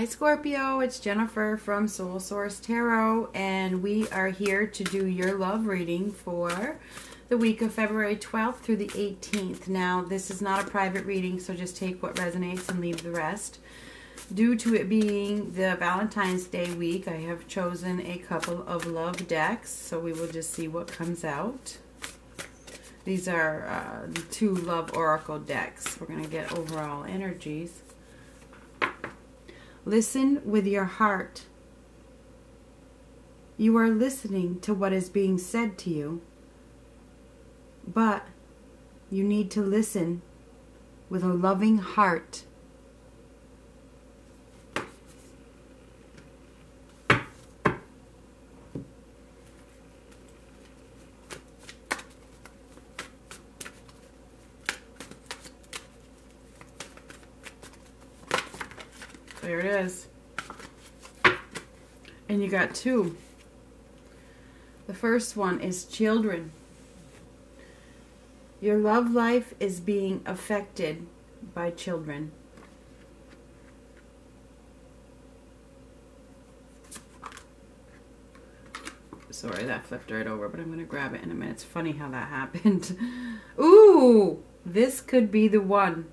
Hi Scorpio, it's Jennifer from Soul Source Tarot, and we are here to do your love reading for the week of February 12th through the 18th. Now, this is not a private reading, so just take what resonates and leave the rest. Due to it being the Valentine's Day week, I have chosen a couple of love decks, so we will just see what comes out. These are uh, two love oracle decks. We're going to get overall energies. Listen with your heart. You are listening to what is being said to you, but you need to listen with a loving heart. There it is. And you got two. The first one is children. Your love life is being affected by children. Sorry, that flipped right over, but I'm going to grab it in a minute. It's funny how that happened. Ooh, this could be the one.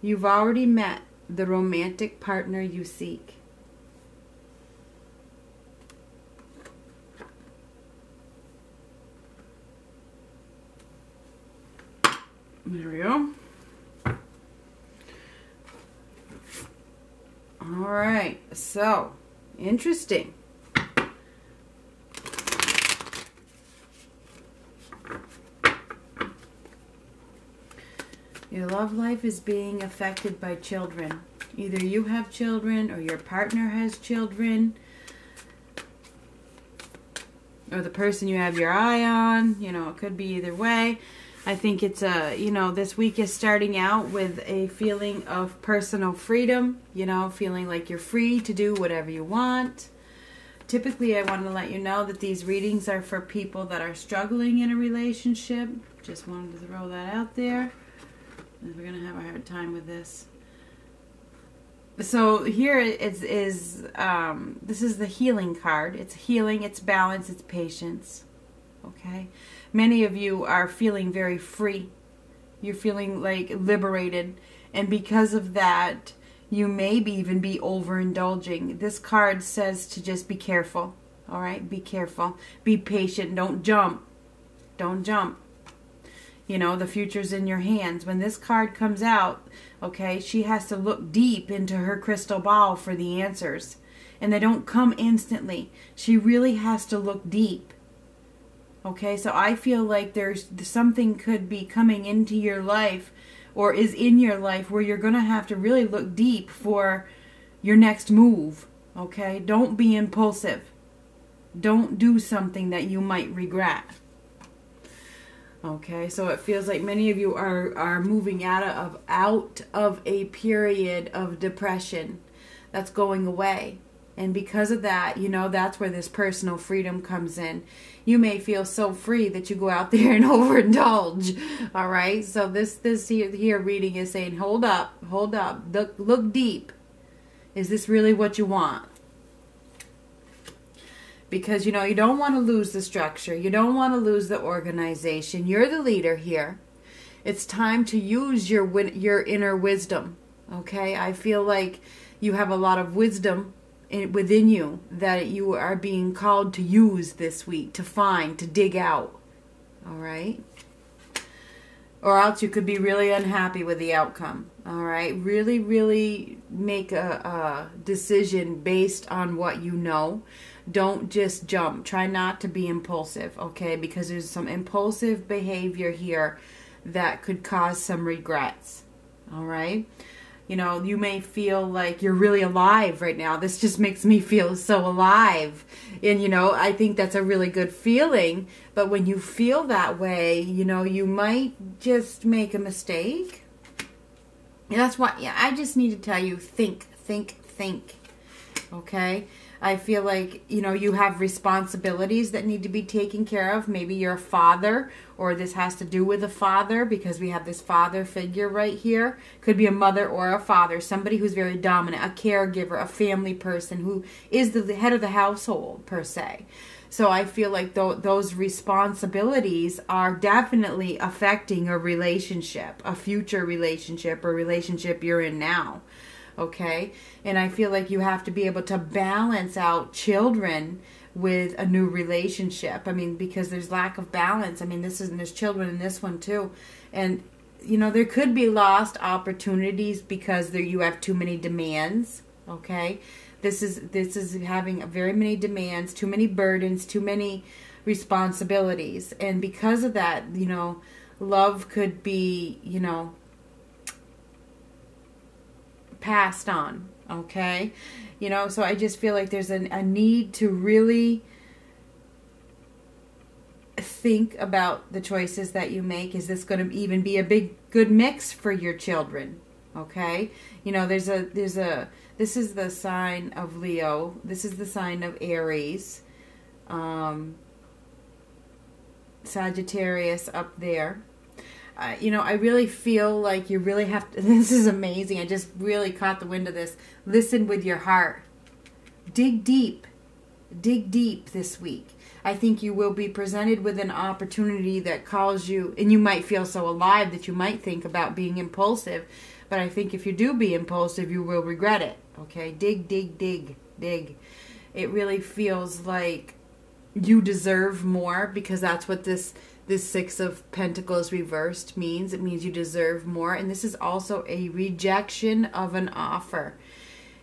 You've already met the romantic partner you seek. There we go. All right, so interesting. Your love life is being affected by children. Either you have children or your partner has children or the person you have your eye on. You know, it could be either way. I think it's a, you know, this week is starting out with a feeling of personal freedom, you know, feeling like you're free to do whatever you want. Typically, I want to let you know that these readings are for people that are struggling in a relationship. Just wanted to throw that out there. We're going to have a hard time with this. So here is is um, this is the healing card. It's healing, it's balance, it's patience. Okay, many of you are feeling very free. You're feeling like liberated, and because of that, you maybe even be overindulging. This card says to just be careful. All right, be careful. Be patient. Don't jump. Don't jump. You know, the future's in your hands. When this card comes out, okay, she has to look deep into her crystal ball for the answers. And they don't come instantly. She really has to look deep. Okay, so I feel like there's something could be coming into your life or is in your life where you're going to have to really look deep for your next move. Okay, don't be impulsive. Don't do something that you might regret. Okay, so it feels like many of you are are moving out of out of a period of depression that's going away. And because of that, you know, that's where this personal freedom comes in. You may feel so free that you go out there and overindulge. All right? So this this here, here reading is saying, "Hold up, hold up. Look look deep. Is this really what you want?" because you know you don't want to lose the structure you don't want to lose the organization you're the leader here it's time to use your your inner wisdom okay i feel like you have a lot of wisdom within you that you are being called to use this week to find to dig out all right or else you could be really unhappy with the outcome all right really really make a, a decision based on what you know don't just jump. Try not to be impulsive, okay? Because there's some impulsive behavior here that could cause some regrets, all right? You know, you may feel like you're really alive right now. This just makes me feel so alive. And, you know, I think that's a really good feeling. But when you feel that way, you know, you might just make a mistake. And that's why yeah, I just need to tell you think, think, think Okay? I feel like, you know, you have responsibilities that need to be taken care of. Maybe you're a father, or this has to do with a father because we have this father figure right here. Could be a mother or a father, somebody who's very dominant, a caregiver, a family person who is the head of the household, per se. So I feel like th- those responsibilities are definitely affecting a relationship, a future relationship, or relationship you're in now okay? And I feel like you have to be able to balance out children with a new relationship. I mean, because there's lack of balance. I mean, this is and there's children in this one too, and you know there could be lost opportunities because there you have too many demands. Okay, this is this is having very many demands, too many burdens, too many responsibilities, and because of that, you know, love could be you know passed on. Okay? You know, so I just feel like there's a, a need to really think about the choices that you make. Is this going to even be a big good mix for your children? Okay? You know, there's a there's a this is the sign of Leo. This is the sign of Aries. Um Sagittarius up there you know, I really feel like you really have to. This is amazing. I just really caught the wind of this. Listen with your heart. Dig deep. Dig deep this week. I think you will be presented with an opportunity that calls you, and you might feel so alive that you might think about being impulsive. But I think if you do be impulsive, you will regret it. Okay? Dig, dig, dig, dig. It really feels like you deserve more because that's what this this six of pentacles reversed means it means you deserve more. And this is also a rejection of an offer.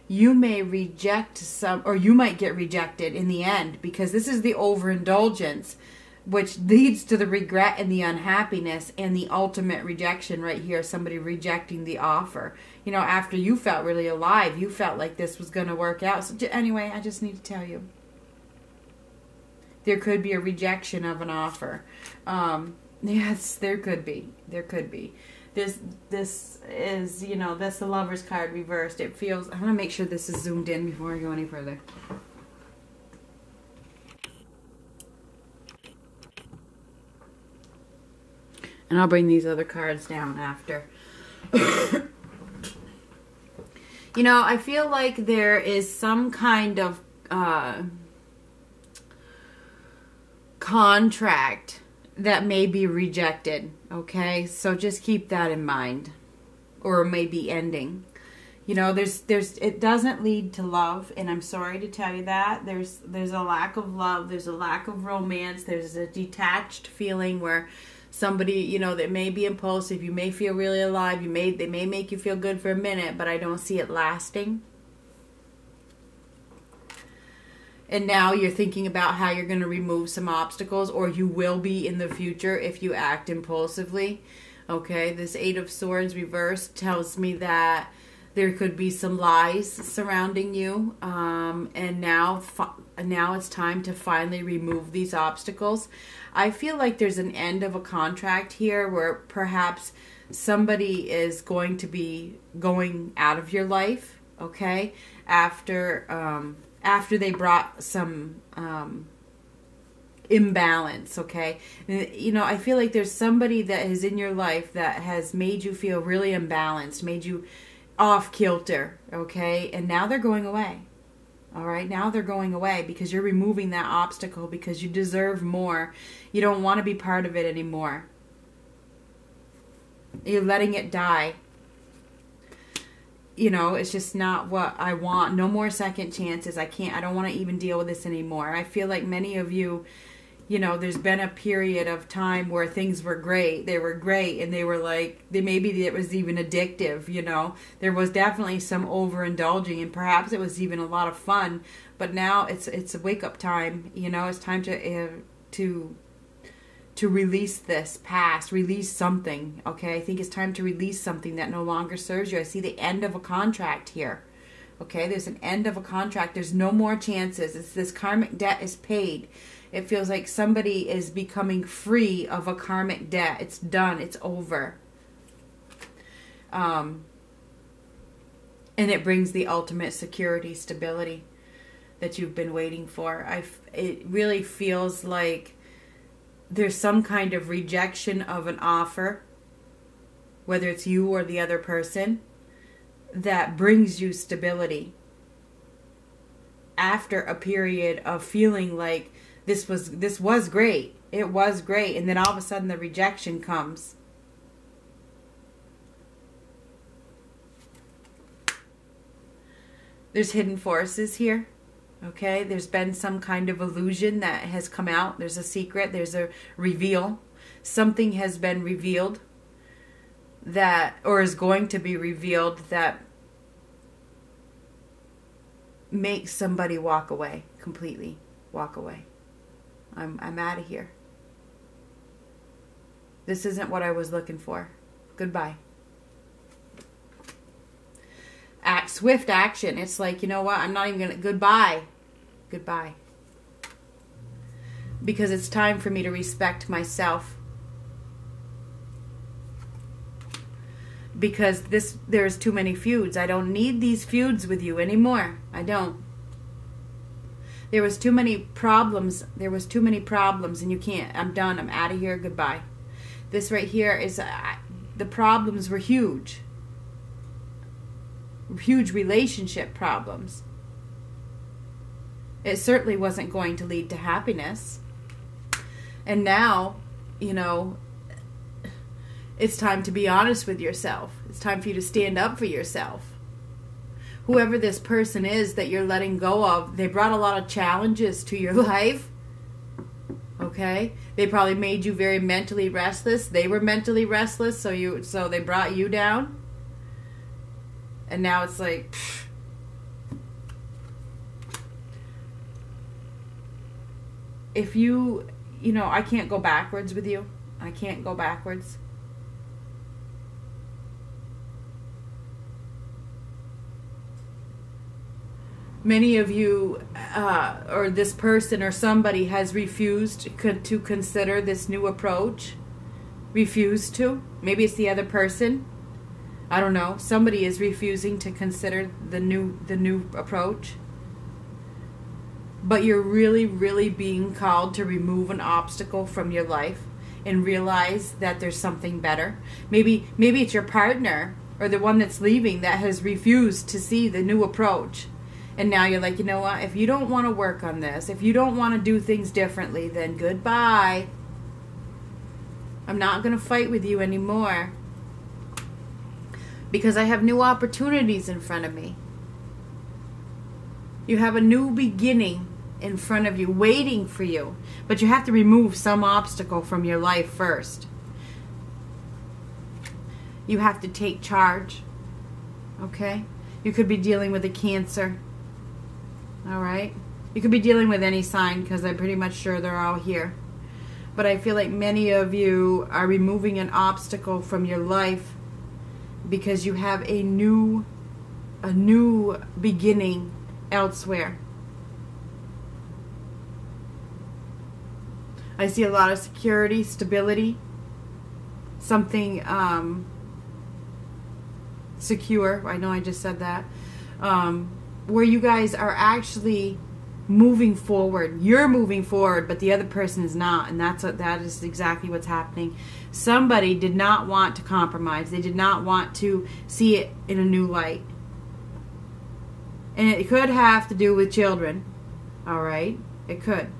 You may reject some or you might get rejected in the end because this is the overindulgence which leads to the regret and the unhappiness and the ultimate rejection right here somebody rejecting the offer. You know after you felt really alive you felt like this was going to work out. So anyway i just need to tell you there could be a rejection of an offer. Um, yes, there could be. There could be. This this is you know that's the lovers card reversed. It feels. I want to make sure this is zoomed in before I go any further. And I'll bring these other cards down after. you know, I feel like there is some kind of uh, contract that may be rejected. Okay, so just keep that in mind, or maybe ending. You know, there's there's it doesn't lead to love, and I'm sorry to tell you that. There's there's a lack of love. There's a lack of romance. There's a detached feeling where somebody you know that may be impulsive. You may feel really alive. You may they may make you feel good for a minute, but I don't see it lasting. And now you're thinking about how you're going to remove some obstacles or you will be in the future if you act impulsively. Okay this eight of swords reversed tells me that there could be some lies surrounding you um, and now now it's time to finally remove these obstacles. I feel like there's an end of a contract here where perhaps somebody is going to be going out of your life okay after um, after they brought some um, imbalance, okay? You know, I feel like there's somebody that is in your life that has made you feel really imbalanced, made you off kilter, okay? And now they're going away. All right, now they're going away because you're removing that obstacle because you deserve more. You don't want to be part of it anymore. You're letting it die you know, it's just not what I want. No more second chances. I can't, I don't want to even deal with this anymore. I feel like many of you, you know, there's been a period of time where things were great. They were great and they were like, they maybe it was even addictive, you know. There was definitely some overindulging and perhaps it was even a lot of fun, but now it's it's a wake up time, you know. It's time to uh, to to release this past, release something. Okay, I think it's time to release something that no longer serves you. I see the end of a contract here. Okay, there's an end of a contract. There's no more chances. It's this karmic debt is paid. It feels like somebody is becoming free of a karmic debt. It's done. It's over. Um, and it brings the ultimate security, stability. that you've been waiting for. I it really feels like there's some kind of rejection of an offer, whether it's you or the other person, that brings you stability after a period of feeling like this was this was great. It was great and then all of a sudden the rejection comes. There's hidden forces here. Okay, there's been some kind of illusion that has come out. There's a secret, there's a reveal. Something has been revealed that, or is going to be revealed that makes somebody walk away completely. Walk away. I'm, I'm out of here. This isn't what I was looking for. Goodbye. act swift action. It's like, you know what? I'm not even going to goodbye. Goodbye. Because it's time for me to respect myself. Because this there's too many feuds. I don't need these feuds with you anymore. I don't. There was too many problems. There was too many problems and you can't. I'm done. I'm out of here. Goodbye. This right here is uh, the problems were huge huge relationship problems. It certainly wasn't going to lead to happiness. And now, you know, it's time to be honest with yourself. It's time for you to stand up for yourself. Whoever this person is that you're letting go of, they brought a lot of challenges to your life. Okay? They probably made you very mentally restless. They were mentally restless, so you so they brought you down and now it's like pfft. If you you know i can't go backwards with you. I can't go backwards. Many of you uh, or this person or somebody has refused to consider this new approach. Refused to. Maybe it's the other person. I don't know. Somebody is refusing to consider the new the new approach. But you're really really being called to remove an obstacle from your life and realize that there's something better. Maybe maybe it's your partner or the one that's leaving that has refused to see the new approach. And now you're like, "You know what? If you don't want to work on this, if you don't want to do things differently, then goodbye. I'm not going to fight with you anymore." because I have new opportunities in front of me. You have a new beginning in front of you, waiting for you. But you have to remove some obstacle from your life first. You have to take charge. Okay? You could be dealing with a cancer. All right? You could be dealing with any sign because I'm pretty much sure they're all here. But I feel like many of you are removing an obstacle from your life because you have a new a new beginning elsewhere. I see a lot of security, stability, something um, secure. I know I just said that. Um, where you guys are actually moving forward. You're moving forward, but the other person is not, and that's what that is exactly what's happening. Somebody did not want to compromise. They did not want to see it in a new light. And it could have to do with children. All right? It could.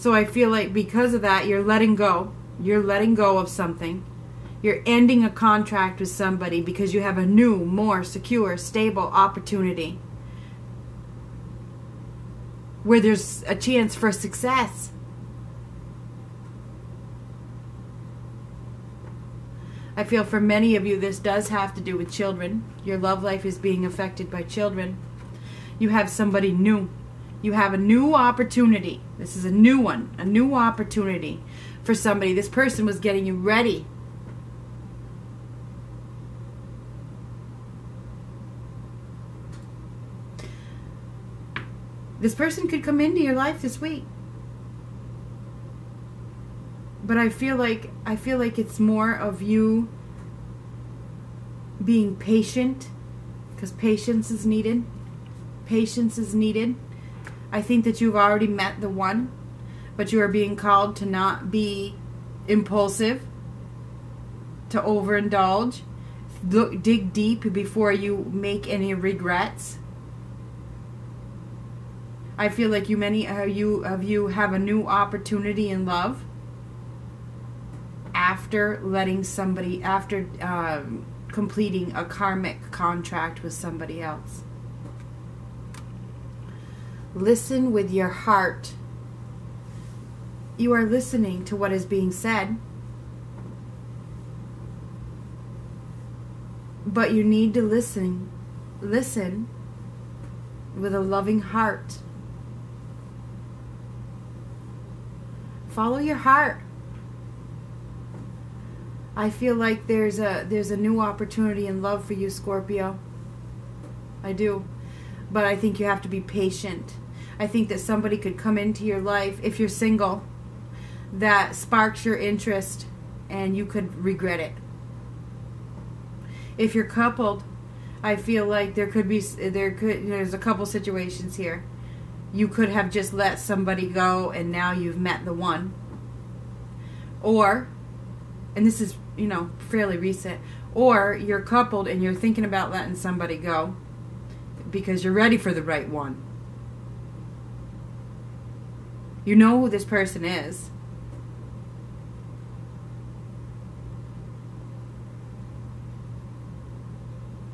So I feel like because of that, you're letting go. You're letting go of something. You're ending a contract with somebody because you have a new, more secure, stable opportunity where there's a chance for success. I feel for many of you this does have to do with children. Your love life is being affected by children. You have somebody new. You have a new opportunity. This is a new one, a new opportunity for somebody. This person was getting you ready This person could come into your life this week. But I feel like I feel like it's more of you being patient because patience is needed patience is needed. I think that you've already met the one, but you are being called to not be impulsive, to overindulge. Look, dig deep before you make any regrets. I feel like you many of you of you have a new opportunity in love after letting somebody after um, completing a karmic contract with somebody else. Listen with your heart. You are listening to what is being said. But you need to listen. Listen with a loving heart. Follow your heart. I feel like there's a there's a new opportunity in love for you, Scorpio. I do. But I think you have to be patient. I think that somebody could come into your life if you're single that sparks your interest and you could regret it. If you're coupled, I feel like there could be there could there's a couple situations here. You could have just let somebody go and now you've met the one. Or and this is, you know, fairly recent, or you're coupled and you're thinking about letting somebody go because you're ready for the right one. You know who this person is.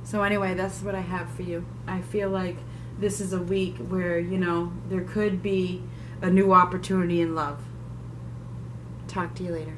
So, anyway, that's what I have for you. I feel like this is a week where, you know, there could be a new opportunity in love. Talk to you later.